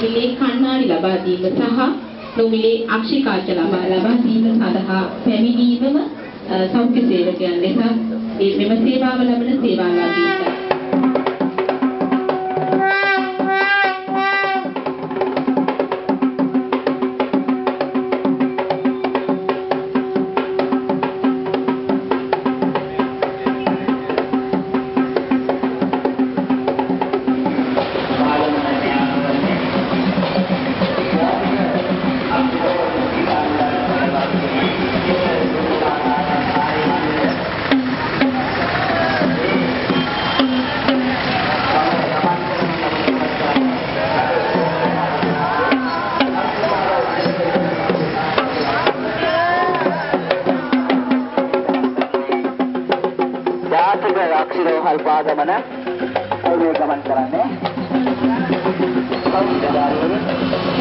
නොමිලේ කණ්ණාඩි ලබා දීම සහ නොමිලේ අක්ෂිකාච ලබා ලබා දීම සඳහා පැමිණීමම අ, සෞඛ්‍ය සේවකයන් ලෙස ඒ මෙම සේවාව ලබන සේවාලාභීන්ට ජාතික රක්ෂිරෝහල් පාගමන ඔය ගමන් කරන්නේ. කවුද දාරුවනේ